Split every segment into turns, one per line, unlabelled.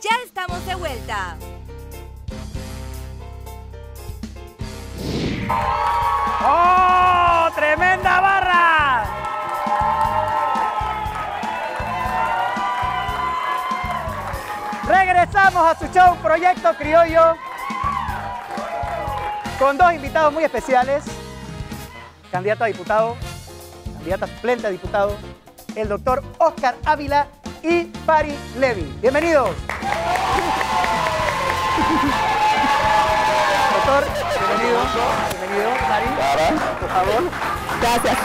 ya estamos de vuelta.
¡Oh! ¡Tremenda barra! Regresamos a su show Proyecto Criollo con dos invitados muy especiales. Candidato a diputado, candidata suplente a diputado, el doctor Oscar Ávila y Pari Levy. Bienvenidos. Doctor, bienvenido. Bienvenido, Pari. Por favor.
Gracias.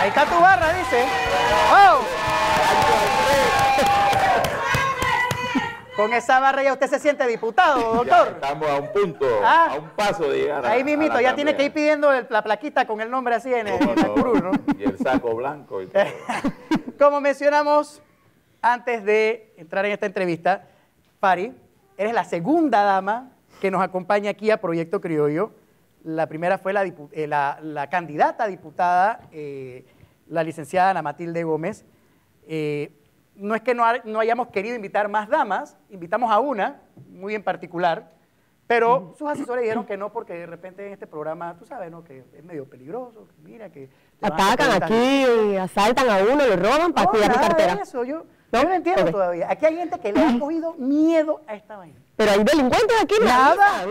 Ahí está tu barra, dice. ¡Oh! Con esa barra ya usted se siente diputado, doctor.
Estamos a un punto,
Ah.
a un paso de llegar
Ahí
la
ya tiene que ir pidiendo el- la plaquita con el nombre así en, el,
¿Cómo
en la
no?
cruz, ¿no?
Y el saco blanco y todo.
Como mencionamos antes de entrar en esta entrevista, Pari, eres la segunda dama que nos acompaña aquí a Proyecto Criollo. La primera fue la, eh, la- la candidata a diputada, eh, la licenciada Ana Matilde Gómez. Eh, no es que no, no hayamos querido invitar más damas, invitamos a una, muy en particular, pero sus asesores dijeron que no porque de repente en este programa, tú sabes, ¿no? Que es medio peligroso, que mira, que...
Atacan aquí, asaltan a uno, lo roban para
no,
cuidar
nada de
cartera.
eso, yo
¿No?
yo no entiendo
Ok.
todavía. Aquí hay gente que le ha cogido miedo a esta vaina.
Pero hay delincuentes aquí, me
Nada.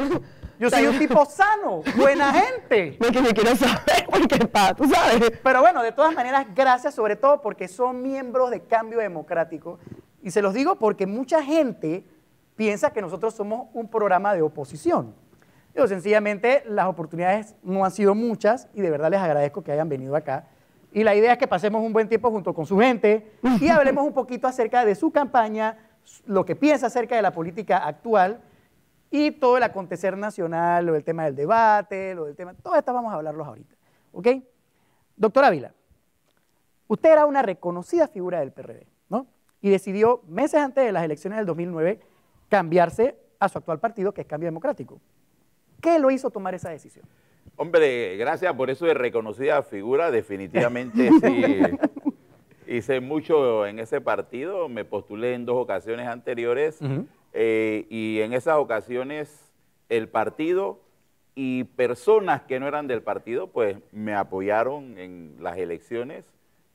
Yo soy un tipo sano, buena gente.
Es que me quiero saber, porque pa, tú sabes.
Pero bueno, de todas maneras, gracias sobre todo porque son miembros de Cambio Democrático. Y se los digo porque mucha gente piensa que nosotros somos un programa de oposición. Yo sencillamente las oportunidades no han sido muchas y de verdad les agradezco que hayan venido acá. Y la idea es que pasemos un buen tiempo junto con su gente y hablemos un poquito acerca de su campaña, lo que piensa acerca de la política actual y todo el acontecer nacional, lo del tema del debate, lo del tema, todo esto vamos a hablarlos ahorita. ¿Ok? Doctor Ávila, usted era una reconocida figura del PRD, ¿no? Y decidió, meses antes de las elecciones del 2009, cambiarse a su actual partido, que es Cambio Democrático. ¿Qué lo hizo tomar esa decisión?
Hombre, gracias por eso de reconocida figura. Definitivamente sí. Hice mucho en ese partido. Me postulé en dos ocasiones anteriores.
Ujú.
Eh, y en esas ocasiones el partido y personas que no eran del partido, pues me apoyaron en las elecciones.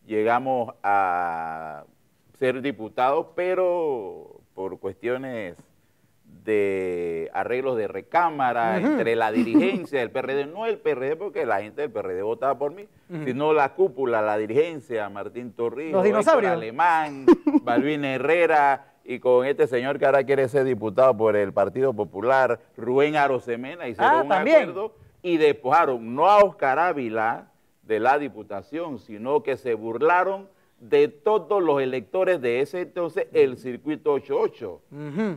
Llegamos a ser diputados, pero por cuestiones de arreglos de recámara entre la dirigencia del PRD, no el PRD, porque la gente del PRD votaba por mí, sino la cúpula, la dirigencia, Martín Torrijos, Alemán, Balvin Herrera, y con este señor que ahora quiere ser diputado por el Partido Popular, Rubén Arosemena, hicieron
Ah,
un
también.
acuerdo y despojaron no a Oscar Ávila de la diputación, sino que se burlaron de todos los electores de ese entonces, el circuito 88.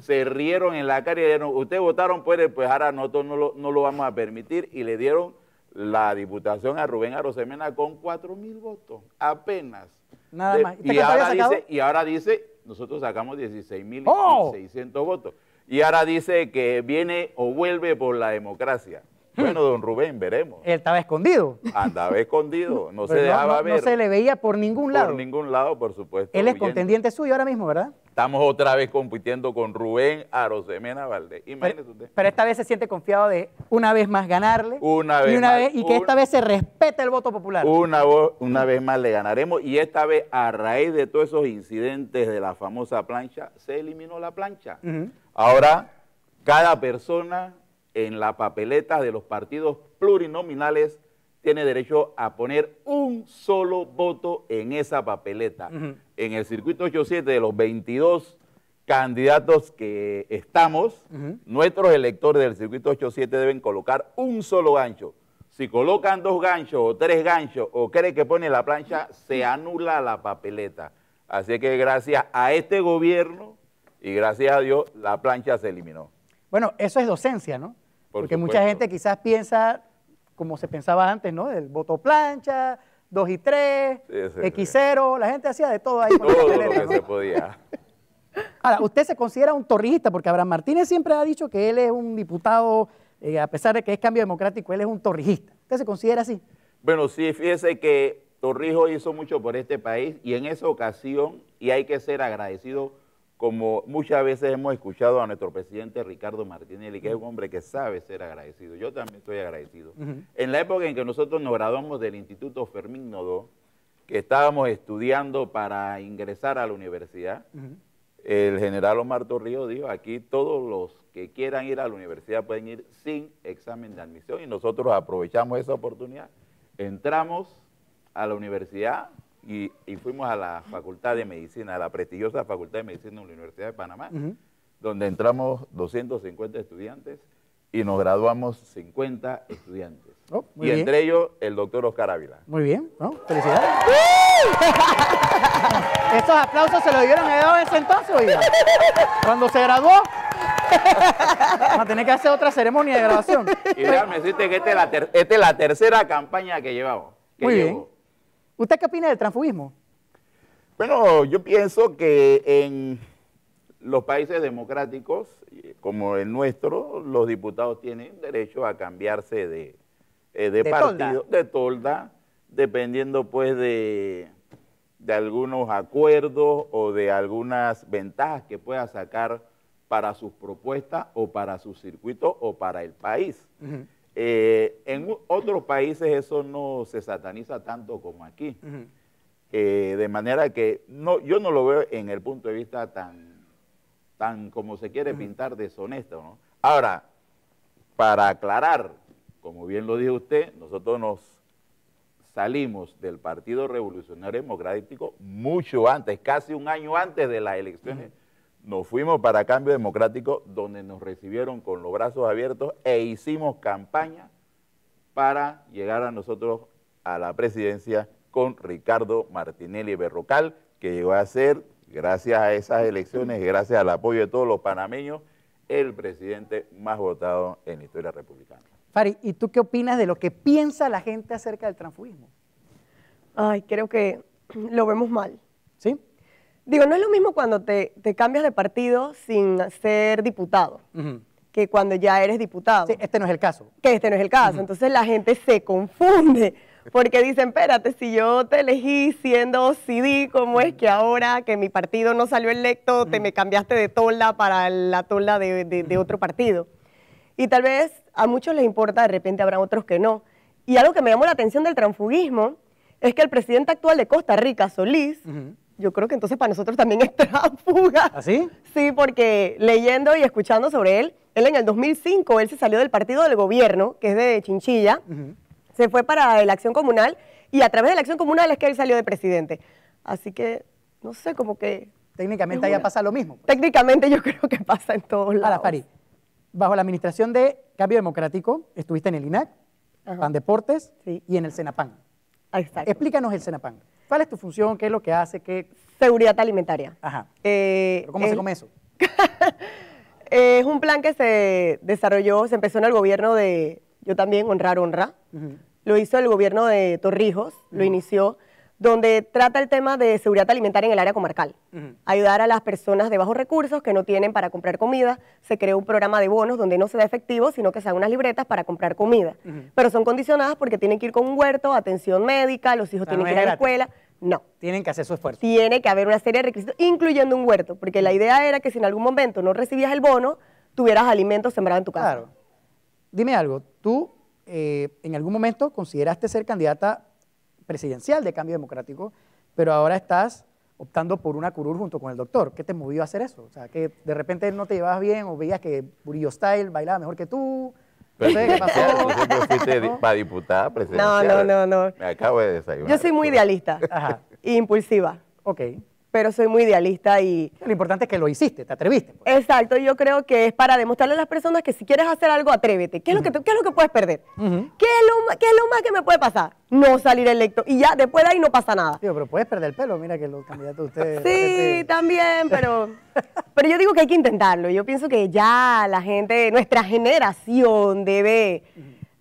Se rieron en la cara y dijeron, ustedes votaron por él, pues ahora nosotros no lo, no lo vamos a permitir, y le dieron la diputación a Rubén Arosemena con 4 mil votos, apenas.
Nada
De-
más.
Dice, y ahora dice, nosotros sacamos 16 mil
¡Oh!
600 votos. Y ahora dice que viene o vuelve por la democracia. Bueno, don Rubén, veremos.
Él estaba escondido.
Andaba escondido, no se dejaba
no,
ver.
no se le veía por ningún lado.
Por ningún lado, por supuesto.
Él es
huyendo.
contendiente suyo ahora mismo, ¿verdad?
Estamos otra vez compitiendo con Rubén Arosemena Valdés. Imagínese
Pero,
usted.
pero esta vez se siente confiado de una vez más ganarle.
Una
y,
vez
una
más,
vez, y que esta vez se respete el voto popular.
Una, una vez más le ganaremos y esta vez a raíz de todos esos incidentes de la famosa plancha, se eliminó la plancha. Ahora, cada persona en la papeleta de los partidos plurinominales tiene derecho a poner un solo voto en esa papeleta. En el circuito 87 de los 22 candidatos que estamos, nuestros electores del circuito 87 deben colocar un solo gancho. Si colocan dos ganchos o tres ganchos o cree que pone la plancha, se anula la papeleta. Así que gracias a este gobierno y gracias a Dios, la plancha se eliminó.
Bueno, eso es docencia, ¿no?
Por
Porque mucha gente quizás piensa como se pensaba antes, ¿no? El voto plancha, 2 y 3,
Sí, sí,
X0, la gente hacía de todo ahí. con
Todo lo que se podía.
Ahora, usted se considera un torrijista porque Abraham Martínez siempre ha dicho que él es un diputado, eh, a pesar de que es cambio democrático, él es un torrijista. ¿Usted se considera así?
Bueno, sí, fíjese que Torrijos hizo mucho por este país y en esa ocasión, y hay que ser agradecido, como muchas veces hemos escuchado a nuestro presidente Ricardo Martinelli, que es un hombre que sabe ser agradecido. Yo también estoy agradecido. En la época en que nosotros nos graduamos del Instituto Fermín Nodó, que estábamos estudiando para ingresar a la universidad, el general Omar Torrijos dijo, aquí todos los que quieran ir a la universidad pueden ir sin examen de admisión y nosotros aprovechamos esa oportunidad. Entramos a la universidad y, y fuimos a la Facultad de Medicina, a la prestigiosa Facultad de Medicina de la Universidad de Panamá, donde entramos 250 estudiantes y nos graduamos 50 estudiantes.
Oh,
y
bien.
entre ellos el doctor Oscar Ávila.
Muy bien, ¿no? Felicidades. Estos aplausos se los dieron a ese entonces, oiga. Cuando se graduó, vamos a tener que hacer otra ceremonia de graduación.
Y déjame decirte que esta es la, ter- esta es la tercera campaña que llevamos. que
Muy bien. ¿Usted qué opina del transfugismo?
Bueno, yo pienso que en los países democráticos, eh, como el nuestro, los diputados tienen derecho a cambiarse de, eh, de
De
partido,
tolda.
de tolda, dependiendo pues de, de algunos acuerdos o de algunas ventajas que pueda sacar para sus propuestas o para su circuito o para el país. Eh, en otros países eso no se sataniza tanto como aquí. Eh, de manera que no, yo no lo veo en el punto de vista tan, tan como se quiere pintar deshonesto. ¿no? Ahora, para aclarar, como bien lo dijo usted, nosotros nos salimos del Partido Revolucionario Democrático mucho antes, casi un año antes de las elecciones. Nos fuimos para Cambio Democrático, donde nos recibieron con los brazos abiertos e hicimos campaña para llegar a nosotros a la presidencia con Ricardo Martinelli Berrocal, que llegó a ser, gracias a esas elecciones y gracias al apoyo de todos los panameños, el presidente más votado en la historia republicana.
Fari, ¿y tú qué opinas de lo que piensa la gente acerca del transfugismo?
Ay, creo que lo vemos mal.
¿Sí?
Digo, no es lo mismo cuando te, te cambias de partido sin ser diputado, que cuando ya eres diputado.
Sí, este no es el caso.
que este no es el caso. Entonces la gente se confunde porque dicen, espérate, si yo te elegí siendo CD, ¿cómo es que ahora que mi partido no salió electo, te me cambiaste de tola para la tola de, de- de otro partido? Y tal vez a muchos les importa, de repente habrá otros que no. Y algo que me llamó la atención del transfugismo es que el presidente actual de Costa Rica, Solís, yo creo que entonces para nosotros también es tránsfuga.
¿Así?
Sí, porque leyendo y escuchando sobre él, él en el 2005, él se salió del partido del gobierno, que es de Chinchilla, se fue para la acción comunal y a través de la acción comunal es que él salió de presidente. Así que, no sé, como que
Técnicamente allá pasa lo mismo.
técnicamente yo creo que pasa en todos lados.
Ahora, bajo la administración de Cambio Democrático, estuviste en el INAC,
Ajá.
PAN Deportes
Sí.
y en el Senapan.
Ah, Exacto.
Explícanos el Senapan. ¿Cuál es tu función? ¿Qué es lo que hace? ¿Qué...
Seguridad alimentaria.
Ajá.
Eh,
¿Pero ¿Cómo se come eso?
Es un plan que se desarrolló, se empezó en el gobierno de, yo también, Honrar Honra. Lo hizo el gobierno de Torrijos, lo inició, donde trata el tema de seguridad alimentaria en el área comarcal. Ayudar a las personas de bajos recursos que no tienen para comprar comida. Se creó un programa de bonos donde no se da efectivo, sino que se dan unas libretas para comprar comida. Pero son condicionadas porque tienen que ir con un huerto, atención médica, los hijos
O sea,
tienen
no
que ir a la escuela. No
Tienen que hacer su esfuerzo.
tiene que haber una serie de requisitos, incluyendo un huerto, porque la idea era que si en algún momento no recibías el bono, tuvieras alimentos sembrados en tu casa.
Claro. Dime algo, tú eh, en algún momento consideraste ser candidata presidencial de Cambio Democrático, pero ahora estás optando por una curul junto con el doctor. ¿Qué te movió a hacer eso? O sea, que de repente no te llevabas bien o veías que Burillo Style bailaba mejor que tú. No sé qué pasó.
Siempre fuiste
¿No?
para diputada presidencial.
No, no, no, no.
Me acabo de desayunar.
Yo soy muy idealista
Ajá.
e impulsiva,
Ok.
Pero soy muy idealista y...
Lo importante es que lo hiciste, te atreviste. pues.
Exacto, yo creo que es para demostrarle a las personas que si quieres hacer algo, atrévete. ¿Qué es lo que, qué es lo que puedes perder? ¿Qué, es lo, ¿Qué es lo más que me puede pasar? No salir electo. Y ya, después de ahí no pasa nada.
Digo, pero puedes perder el pelo, mira que los candidatos de ustedes...
Sí, también, pero, pero yo digo que hay que intentarlo. Yo pienso que ya la gente, nuestra generación debe,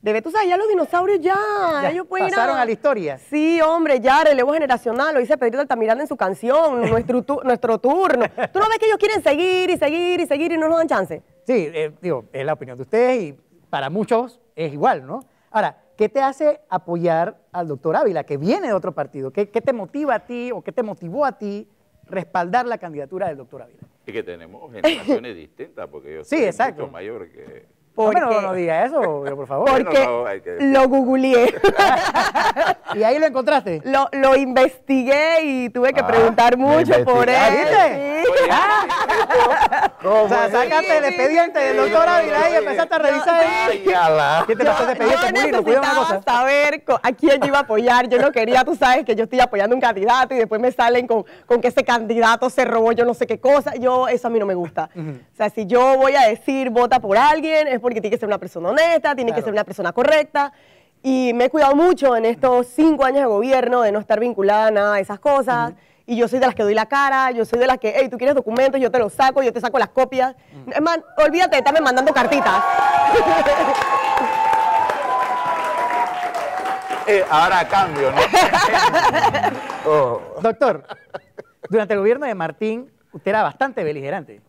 debe, tú sabes, ya los dinosaurios ya,
Ya,
ellos pueden ir
pasaron a la historia.
Sí, hombre, ya relevo generacional, lo dice Pedrito Altamiranda en su canción, nuestro, tu- nuestro turno. ¿Tú no ves que ellos quieren seguir y seguir y seguir y no nos dan chance?
Sí, eh, digo, es la opinión de ustedes y para muchos es igual, ¿no? Ahora, ¿qué te hace apoyar al doctor Ávila, que viene de otro partido? ¿Qué, qué te motiva a ti o qué te motivó a ti respaldar la candidatura del doctor Ávila?
Y que tenemos generaciones distintas, porque yo
Sí,
soy
exacto.
mucho mayor que...
Porque-
No, no diga eso, por favor.
Porque
no, hay que-
lo googleé,
¿Y ahí lo encontraste?
lo, lo investigué y tuve que
Ah,
preguntar mucho por él.
investigaste.
sí.
Oye,
O sea, sacaste el expediente del doctor Ávila y empezaste a revisar. ahí.
Ay, ala.
¿Qué te pasó el expediente,
yo
Mulino? Cuida una
necesitaba
cosa.
saber a quién yo iba a apoyar. Yo no quería, tú sabes, que yo estoy apoyando a un candidato y después me salen con, con que ese candidato se robó yo no sé qué cosa. Yo, eso a mí no me gusta. O sea, si yo voy a decir vota por alguien, es porque tiene que ser una persona honesta, tiene que ser una persona correcta. Y me he cuidado mucho en estos cinco años de gobierno de no estar vinculada a nada de esas cosas. Y yo soy de las que doy la cara, yo soy de las que, hey, tú quieres documentos, yo te los saco, yo te saco las copias. Es más, olvídate de estarme mandando cartitas.
Eh, ahora cambio, ¿no? Oh.
Doctor, durante el gobierno de Martín, usted era bastante beligerante.